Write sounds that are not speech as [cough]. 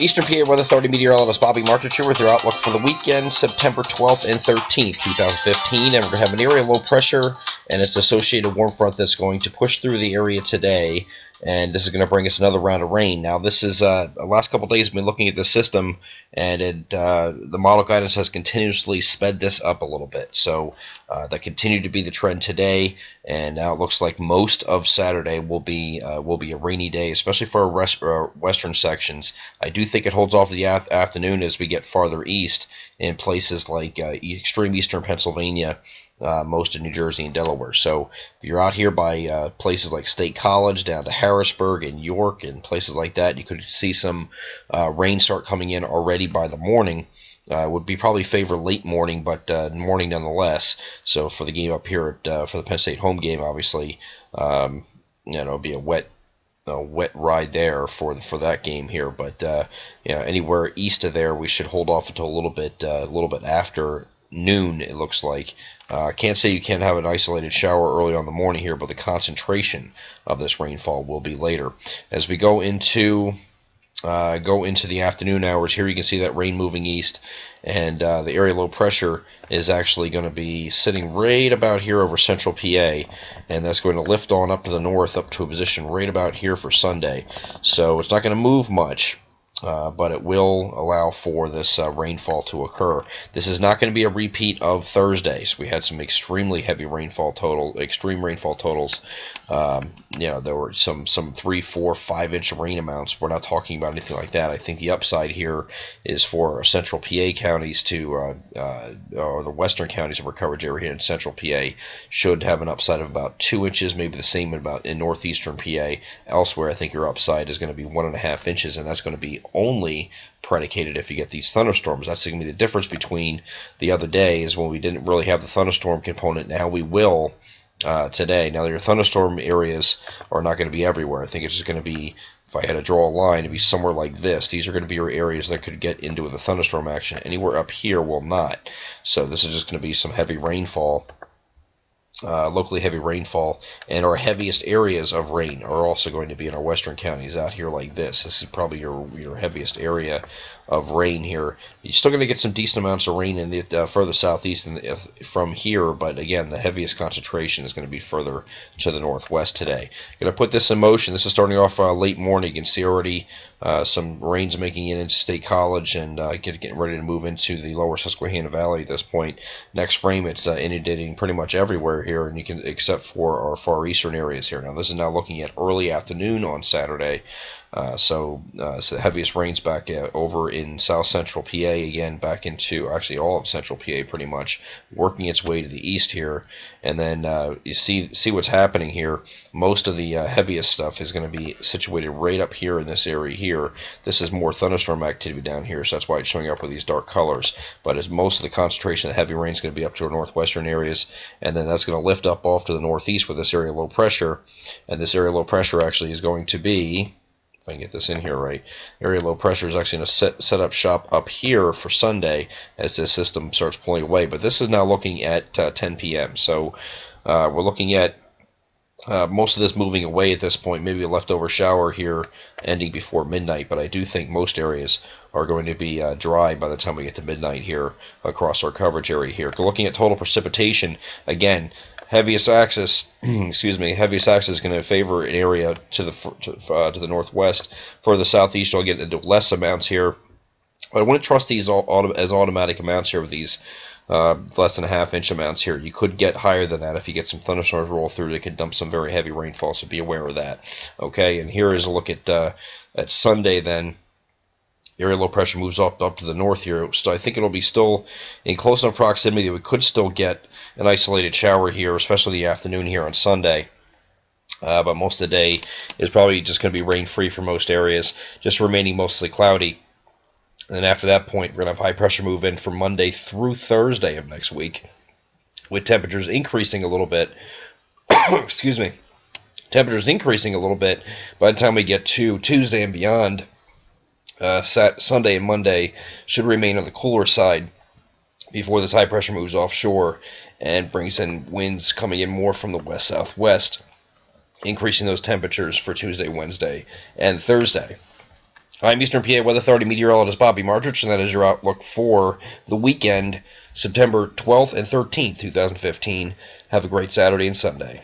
Eastern PA Weather Authority meteorologist Bobby here with your outlook for the weekend, September 12th and 13th, 2015. And we're going to have an area of low pressure and its associated warm front that's going to push through the area today and this is going to bring us another round of rain. Now, this is uh, the last couple days. I've been looking at the system, and it, uh, the model guidance has continuously sped this up a little bit. So uh, that continued to be the trend today, and now it looks like most of Saturday will be uh, will be a rainy day, especially for our, our western sections. I do think it holds off the afternoon as we get farther east in places like uh, extreme eastern Pennsylvania uh, most of New Jersey and Delaware. So if you're out here by uh, places like State College down to Harrisburg and York and places like that, you could see some uh, rain start coming in already by the morning. Uh, would be probably favor late morning, but uh, morning nonetheless. So for the game up here at, for the Penn State home game, obviously, um, you know, it'll be a wet a wet ride there for for that game here. But uh, you know, anywhere east of there, we should hold off until a little bit uh, a little bit after noon. It looks like uh, I can't say you can't have an isolated shower early on the morning here, but the concentration of this rainfall will be later. As we go into uh, go into the afternoon hours, here you can see that rain moving east, and uh, the area low pressure is actually going to be sitting right about here over central PA, and that's going to lift on up to the north, up to a position right about here for Sunday. So it's not going to move much. Uh, but it will allow for this uh, rainfall to occur. This is not going to be a repeat of Thursdays. We had some extremely heavy rainfall total, extreme rainfall totals. Um, you know, there were some some three, four, five inch rain amounts. We're not talking about anything like that. I think the upside here is for central PA counties to, uh, uh, or the western counties of our coverage area here in central PA should have an upside of about two inches, maybe the same in about in northeastern PA. Elsewhere, I think your upside is going to be one and a half inches, and that's going to be only predicated if you get these thunderstorms. That's going to be the difference between the other day is when we didn't really have the thunderstorm component. Now we will uh, today. Now your thunderstorm areas are not going to be everywhere. I think it's just going to be, if I had to draw a line, it'd be somewhere like this. These are going to be your areas that could get into the thunderstorm action. Anywhere up here will not. So this is just going to be some heavy rainfall uh, locally heavy rainfall, and our heaviest areas of rain are also going to be in our western counties out here like this. This is probably your your heaviest area of rain here. You're still going to get some decent amounts of rain in the uh, further southeast the, uh, from here, but again, the heaviest concentration is going to be further to the northwest today. Going to put this in motion. This is starting off uh, late morning. You can see already uh, some rains making it into State College and get, getting ready to move into the lower Susquehanna Valley at this point. Next frame, it's inundating pretty much everywhere here, and you can except for our far eastern areas here. Now, this is now looking at early afternoon on Saturday. Uh, so, uh, so the heaviest rains back over in south central PA again, back into actually all of central PA pretty much, working its way to the east here. And then uh, you see see what's happening here. Most of the uh, heaviest stuff is going to be situated right up here in this area here. This is more thunderstorm activity down here, so that's why it's showing up with these dark colors. But as most of the concentration of the heavy rain is going to be up to our northwestern areas, and then that's going to lift up off to the northeast with this area of low pressure. And this area low pressure actually is going to be I get this in here right, area low pressure is actually going to set, set up shop up here for Sunday as this system starts pulling away. But this is now looking at uh, 10 p.m. So uh, we're looking at uh, most of this moving away at this point, maybe a leftover shower here ending before midnight, but I do think most areas are going to be uh, dry by the time we get to midnight here across our coverage area here. Looking at total precipitation, again, heaviest axis, [clears throat] excuse me, heaviest axis is going to favor an area to the to, uh, to the northwest. For the southeast, you'll get into less amounts here. But I wouldn't trust these all, as automatic amounts here with these uh, less than a half inch amounts here. You could get higher than that if you get some thunderstorms roll through. They could dump some very heavy rainfall, so be aware of that. Okay, and here is a look at uh, at Sunday then area low pressure moves up up to the north here. So I think it'll be still in close enough proximity that we could still get an isolated shower here, especially the afternoon here on Sunday. Uh, but most of the day is probably just going to be rain free for most areas, just remaining mostly cloudy. And then after that point, we're going to have high pressure move in from Monday through Thursday of next week, with temperatures increasing a little bit. [coughs] Excuse me. Temperatures increasing a little bit by the time we get to Tuesday and beyond uh, Sat Sunday and Monday should remain on the cooler side before this high pressure moves offshore and brings in winds coming in more from the west southwest, increasing those temperatures for Tuesday, Wednesday, and Thursday. I'm Eastern PA Weather Authority meteorologist Bobby Martrich, and that is your outlook for the weekend, September 12th and 13th, 2015. Have a great Saturday and Sunday.